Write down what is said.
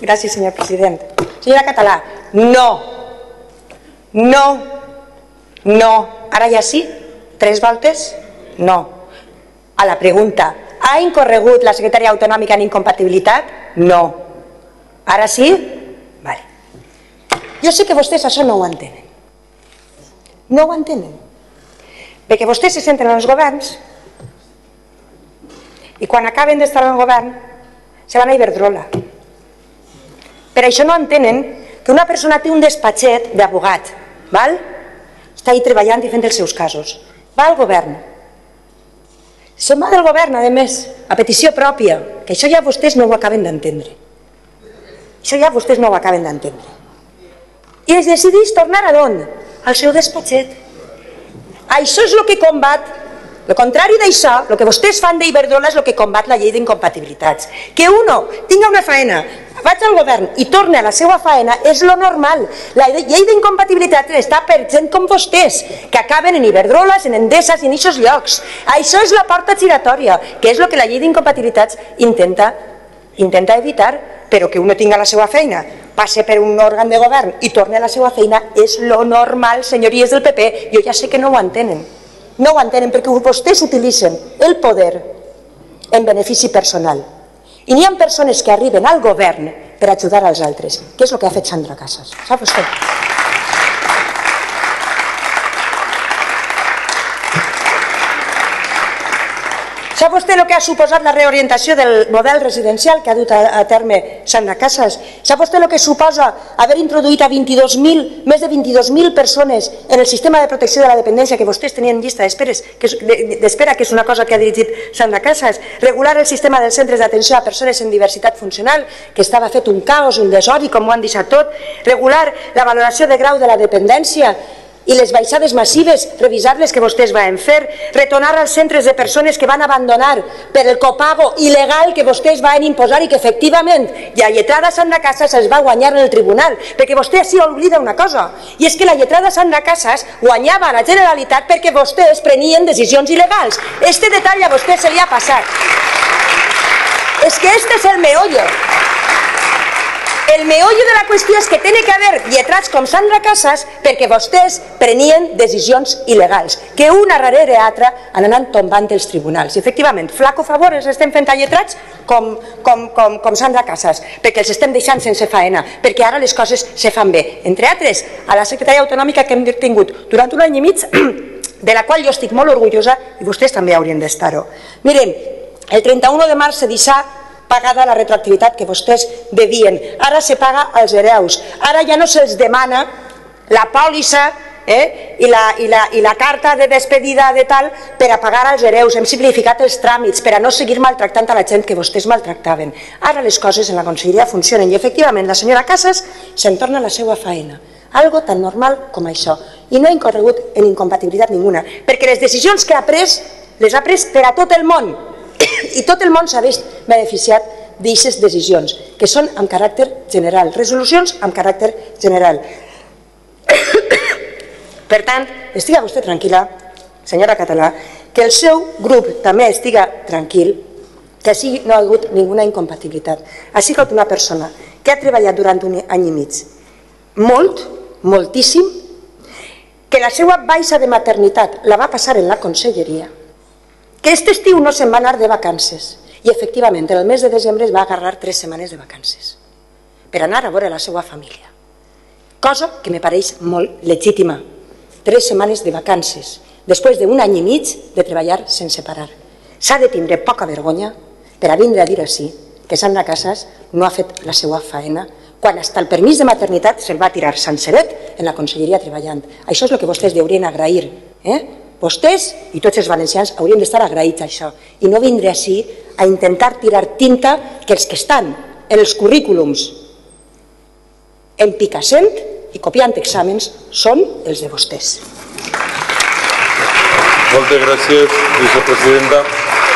Gràcies, senyor president. Senyora Català, no. No. No. Ara ja sí? Tres voltes? No. A la pregunta, ha incorregut la secretària autonòmica en incompatibilitat? No. Ara sí? Vale. Jo sé que vostès això no ho entenen. No ho entenen. Perquè vostès se senten en els governs i quan acaben d'estar en el govern se van a Iberdrola. Per això no entenen que una persona té un despatxet d'abogat, val? està ahí treballant i fent els seus casos. Va al govern. Se'n va del govern, a més, a petició pròpia, que això ja vostès no ho acaben d'entendre. Això ja vostès no ho acaben d'entendre. I es decideix tornar a d'on? Al seu despatxet. Això és el que combat el contrari d'això, el que vostès fan d'Iberdrola és el que combat la llei d'incompatibilitats. Que uno tinga una faena, vaig al govern i torne a la seva faena és lo normal. La llei d'incompatibilitats està per gent com vostès, que acaben en Iberdroles, en Endeses i en aquests llocs. Això és la porta giratòria, que és el que la llei d'incompatibilitats intenta, intenta evitar, però que uno tinga la seva feina, passe per un òrgan de govern i torne a la seva feina és lo normal, senyories del PP. Jo ja sé que no ho entenen. No ho entenen perquè vostès utilitzen el poder en benefici personal. I n'hi ha persones que arriben al govern per ajudar als altres, que és el que ha fet Sandra Casas. Sap vostè? Sap vostè el que ha suposat la reorientació del model residencial que ha dut a, terme Sandra Casas? Sap vostè el que suposa haver introduït a 22.000, més de 22.000 persones en el sistema de protecció de la dependència que vostès tenien llista d'espera, que és una cosa que ha dirigit Sandra Casas? Regular el sistema dels centres d'atenció a persones en diversitat funcional, que estava fet un caos, un desori, com ho han deixat tot? Regular la valoració de grau de la dependència, i les baixades massives, revisar-les que vostès van fer, retornar als centres de persones que van abandonar per el copago il·legal que vostès van imposar i que efectivament la lletrada Sandra Casas es va guanyar en el tribunal, perquè vostè s'hi oblida una cosa, i és que la lletrada Sandra Casas guanyava la Generalitat perquè vostès prenien decisions il·legals. Este detall a vostè se li ha passat. És que este és el meollo. El meollo de la qüestió és que té que haver lletrats com Sandra Casas perquè vostès prenien decisions il·legals, que una darrere altra han anat tombant els tribunals. I efectivament, flaco favor els estem fent a lletrats com, com, com, com Sandra Casas, perquè els estem deixant sense faena, perquè ara les coses se fan bé. Entre altres, a la secretària autonòmica que hem tingut durant un any i mig, de la qual jo estic molt orgullosa i vostès també haurien d'estar-ho. Miren, el 31 de març se deixà pagada la retroactivitat que vostès devien. Ara se paga als hereus. Ara ja no se'ls demana la pòlissa eh? I, la, i, la, i la carta de despedida de tal per a pagar als hereus. Hem simplificat els tràmits per a no seguir maltractant a la gent que vostès maltractaven. Ara les coses en la conselleria funcionen i efectivament la senyora Casas se'n torna a la seva feina. Algo tan normal com això. I no ha incorregut en incompatibilitat ninguna, perquè les decisions que ha pres les ha pres per a tot el món, i tot el món s'ha vist beneficiat d'aquestes decisions, que són amb caràcter general, resolucions amb caràcter general. Per tant, estiga vostè tranquil·la, senyora Català, que el seu grup també estiga tranquil, que així no ha hagut ninguna incompatibilitat. Ha sigut una persona que ha treballat durant un any i mig molt, moltíssim, que la seva baixa de maternitat la va passar en la conselleria, que aquest estiu no se'n va anar de vacances i efectivament en el mes de desembre es va agarrar tres setmanes de vacances per anar a veure la seva família. Cosa que me pareix molt legítima. Tres setmanes de vacances després d'un any i mig de treballar sense parar. S'ha de tindre poca vergonya per a vindre a dir així que Sandra Casas no ha fet la seva faena quan hasta el permís de maternitat se'l va tirar senceret en la conselleria treballant. Això és el que vostès deurien agrair. Eh? Vostès i tots els valencians haurien d'estar agraïts a això i no vindre així a intentar tirar tinta que els que estan en els currículums en picassent i copiant exàmens són els de vostès. Moltes gràcies, vicepresidenta.